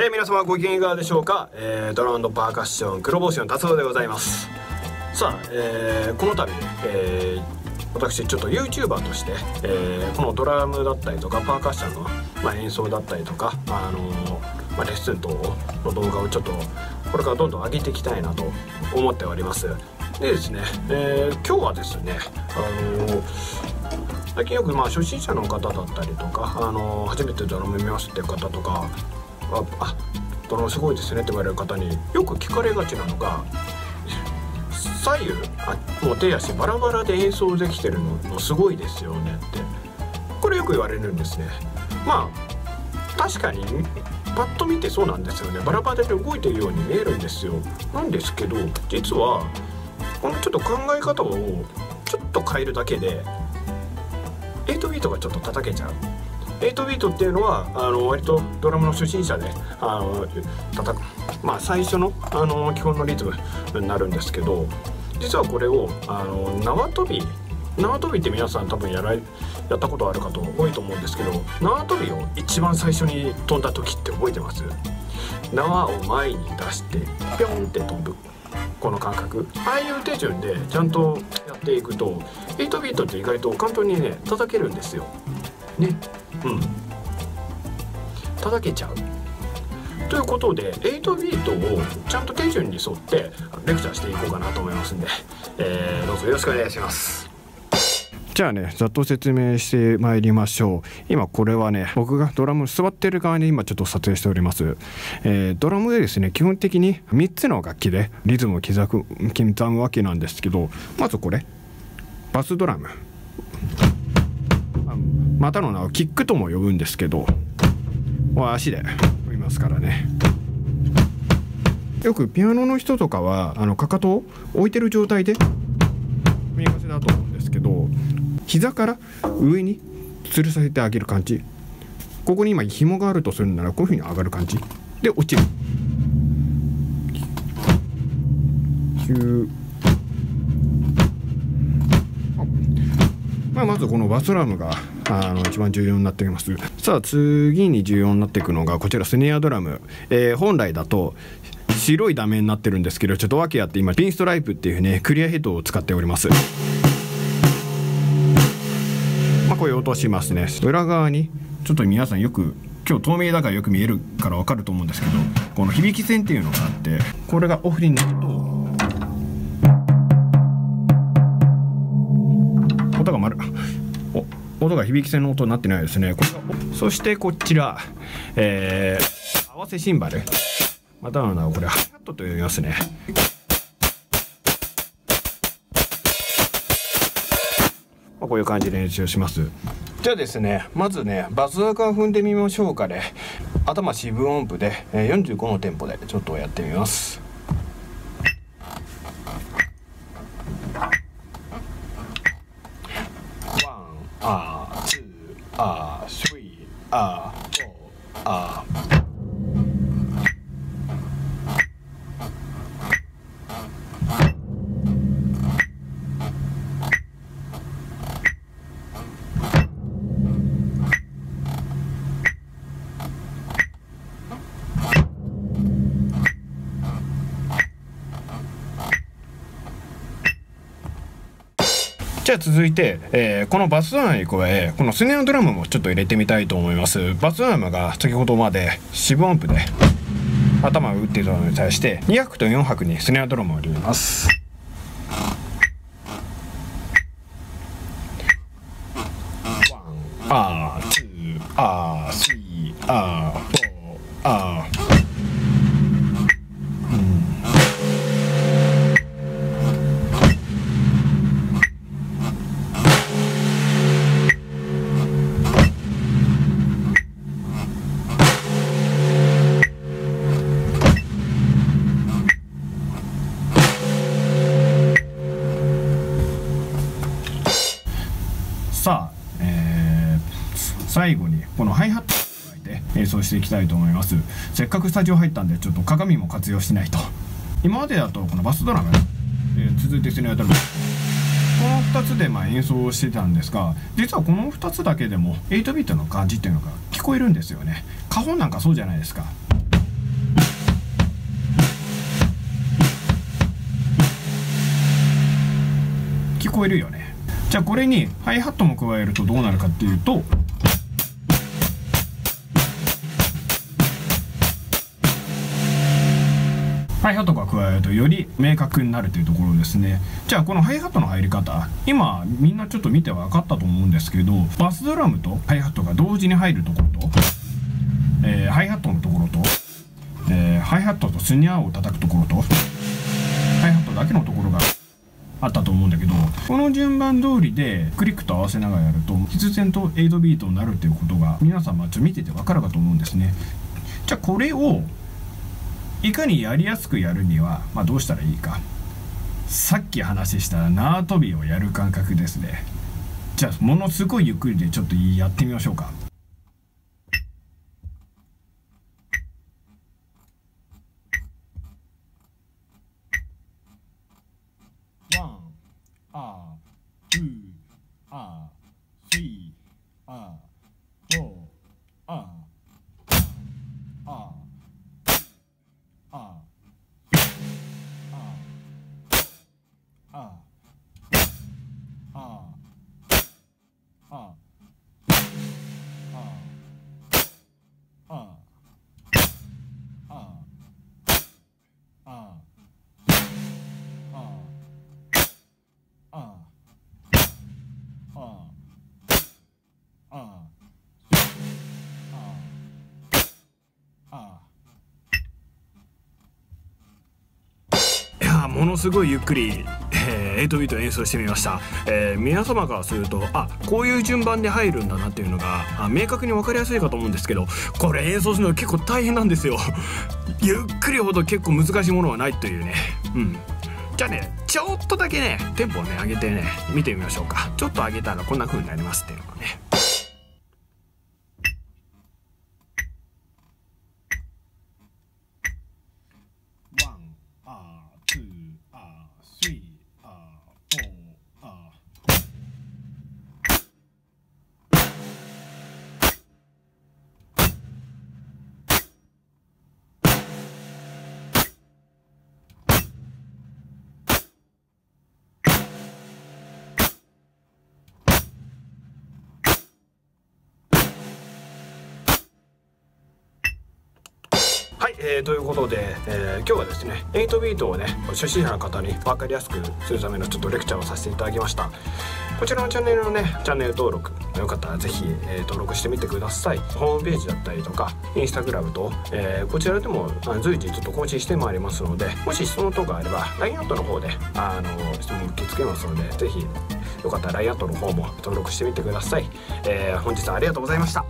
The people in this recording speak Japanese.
えー、皆様ご機嫌いかがでしょうか、えー、ドラムパーカッション黒帽子の達郎でございます。さあ、えー、この度、え、私ちょっと YouTuber として、え、このドラムだったりとかパーカッションの、まあ、演奏だったりとか、まああのまあ、レッスン等の動画をちょっとこれからどんどん上げていきたいなと思っております。でですね、え、今日はですねあの最近よくまあ初心者の方だったりとか、あの初めてドラム見ますっていう方とかああドラムすごいですねって言われる方によく聞かれがちなのが左右あもう手足バラバラで演奏できてるのすごいですよねってこれよく言われるんですね。まあ確かにパッと見てそうなんですよね。バラバラで動いてるように見えるんですよ。なんですけど実はこのちょっと考え方をちょっと変えるだけで8ビートがちょっと叩けちゃう。8ビートっていうのはあの割とドラムの初心者であの叩くまあ最初のあの基本のリズムになるんですけど実はこれをあの縄跳び縄跳びって皆さん多分やらやったことある方多いと思うんですけど縄跳びを一番最初に飛んだ時って覚えてます？縄を前に出してピョンって飛ぶこの感覚。ああいう手順でちゃんとやっていくと8ビートって意外と簡単にね叩けるんですよ。ね。うん。叩けちゃう。ということで8ビートをちゃんと手順に沿ってレクチャーしていこうかなと思いますんで、えー、どうぞよろしくお願いします。じゃあねざっと説明してまいりましょう。今これはね僕がドラム座ってる側に今ちょっと撮影しております、えー、ドラムでですね基本的に3つの楽器でリズムを刻む刻むわけなんですけどまずこれ。バスドラム。またの名をキックとも呼ぶんですけど足で振りますからね。よくピアノの人とかはあのかかとを置いてる状態で見がちだと思うんですけど膝から上に吊るさせてあげる感じ。ここに今紐があるとするならこういうふうに上がる感じ。で落ちる。ま、ずこのバスラムがあの一番重要になってきます。さあ次に重要になっていくのがこちらスネアドラム、えー、本来だと白い断面になってるんですけどちょっと訳あって今ピンストライプっていうねクリアヘッドを使っております。まあこういう音しますね。裏側にちょっと皆さんよく今日透明だからよく見えるから分かると思うんですけどこの響き線っていうのがあってこれがオフになると音が丸。音が響き線の音になってないですね。これそしてこちら、えー、合わせシンバル。またはこれハイハットと呼びますね。まあ、こういう感じで練習します。じゃあですねまずねバズーカ踏んでみましょうかね。頭四分音符で45のテンポでちょっとやってみます。ワン、あ、ツー、あ、スじゃあ続いて、えー、このバスドラムに加えこのスネアドラムもちょっと入れてみたいと思います。バスドラムが先ほどまで四分音符で頭を打っていたのに対して2拍と4拍にスネアドラムを入れます。あー、 two 、あー、 three 、あー、 four 、最後にこのハイハットて演奏していきたいと思います。せっかくスタジオ入ったんでちょっと鏡も活用しないと。今までだとこのバスドラム、えー、続いてスネアドラムこの2つでま演奏してたんですが実はこの2つだけでも8ビートの感じっていうのが聞こえるんですよね。花本なんかそうじゃないですか。聞こえるよね。じゃあこれにハイハットも加えるとどうなるかっていうとハイハットが加えるとより明確になるというところですね。じゃあこのハイハットの入り方今みんなちょっと見て分かったと思うんですけどバスドラムとハイハットが同時に入るところと、えー、ハイハットのところと、えー、ハイハットとスニャーを叩くところとハイハットだけのところがあったと思うんだけどこの順番通りでクリックと合わせながらやると必然と8ビートになるっていうことが皆様ちょっと見てて分かるかと思うんですね。じゃあこれをいかにやりやすくやるには、まあ、どうしたらいいか。さっき話した縄跳びをやる感覚ですね。じゃあものすごいゆっくりでちょっとやってみましょうかワンあツーあスリーあフォーあああああああああああものすごいゆっくり、えー、8ビート演奏してみました、えー、皆様からするとあこういう順番で入るんだなっていうのがあ明確に分かりやすいかと思うんですけどこれ演奏するの結構大変なんですよ。ゆっくりほど結構難しいものはないというね。うん。じゃあねちょっとだけねテンポをね上げてね見てみましょうか。ちょっと上げたらこんな風になりますっていうのがね。はい、えー、ということで、えー、今日はですね8ビートをね初心者の方に分かりやすくするためのちょっとレクチャーをさせていただきました。こちらのチャンネルのねチャンネル登録よかったらぜひ、えー、登録してみてください。ホームページだったりとかインスタグラムと、えー、こちらでも随時ちょっと更新してまいりますのでもし質問等があれば LINE アットの方であの質問受け付けますのでぜひよかったら LINE アットの方も登録してみてください、えー、本日はありがとうございました。